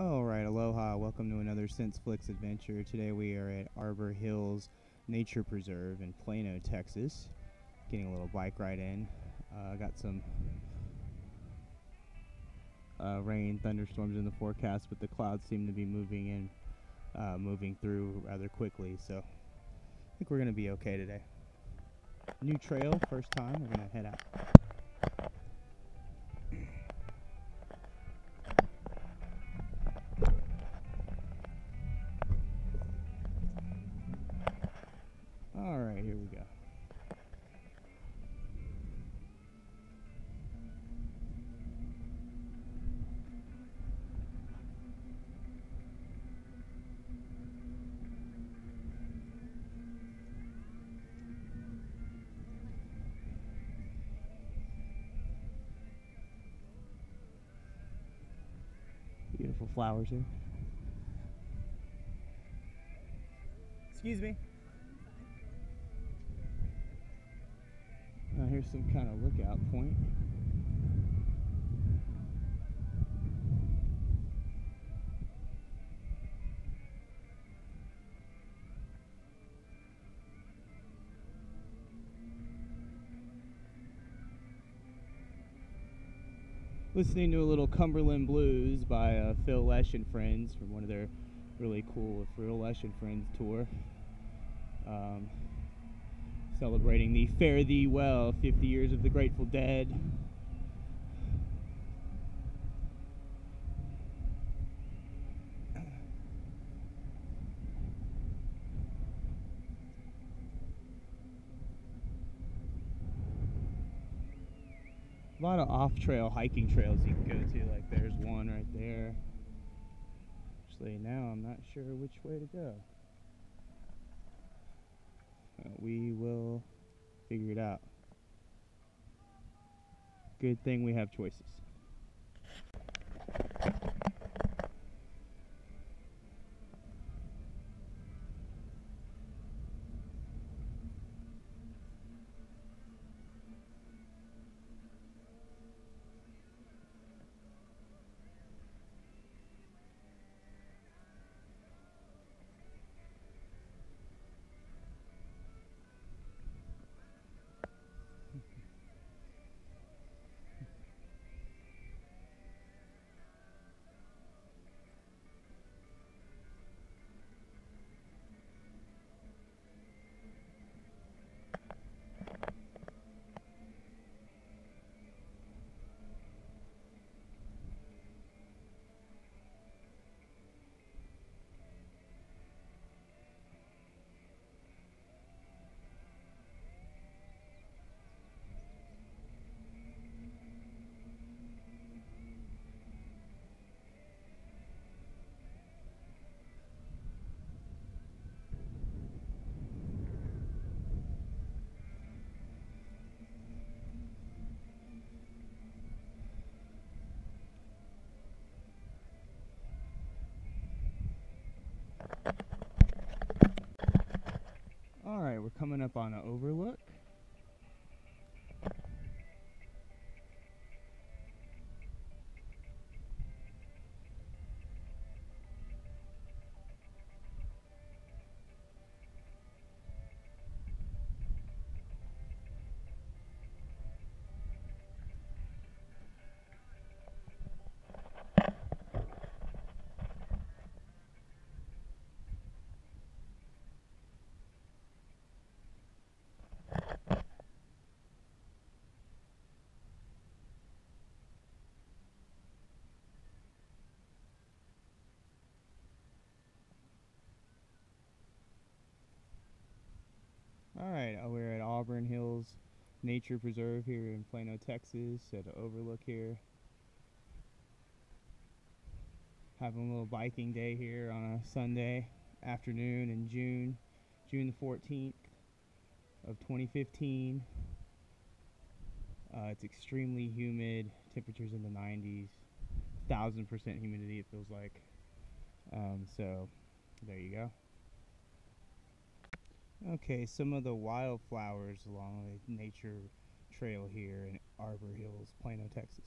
Alright, aloha. Welcome to another SindtsFlicks adventure. Today we are at Arbor Hills Nature Preserve in Plano, Texas. Getting a little bike ride in. Uh, got some uh, rain, thunderstorms in the forecast, but the clouds seem to be moving in, uh, moving through rather quickly. So I think we're going to be okay today. New trail, first time. We're going to head out. Here we go. Beautiful flowers here. Excuse me. Now here's some kind of lookout point. Listening to a little Cumberland Blues by uh, Phil Lesh and Friends from one of their really cool Phil Lesh and Friends tour. Um, celebrating the Fare Thee Well 50 years of the Grateful Dead. A lot of off trail hiking trails you can go to, like there's one right there. Actually, now I'm not sure which way to go. We will figure it out. Good thing we have choices. Coming up on an overlook. All right, uh, we're at Arbor Hills Nature Preserve here in Plano, Texas, at an overlook here. Having a little biking day here on a Sunday afternoon in June, June the 14th of 2015. Uh, it's extremely humid, temperatures in the 90s, thousand percent humidity. It feels like. Um, so, there you go. Okay, some of the wildflowers along the nature trail here in Arbor Hills, Plano, Texas.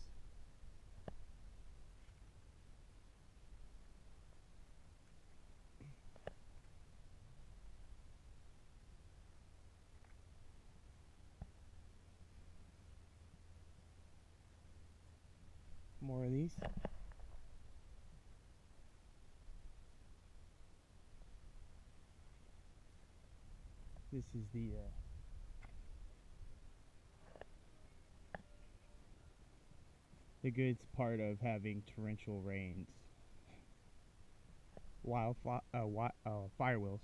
More of these. This is the uh, the good part of having torrential rains. Wild fi- uh, wi- uh, fire wheels.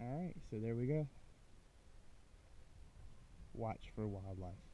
Alright, so there we go. Watch for wildlife.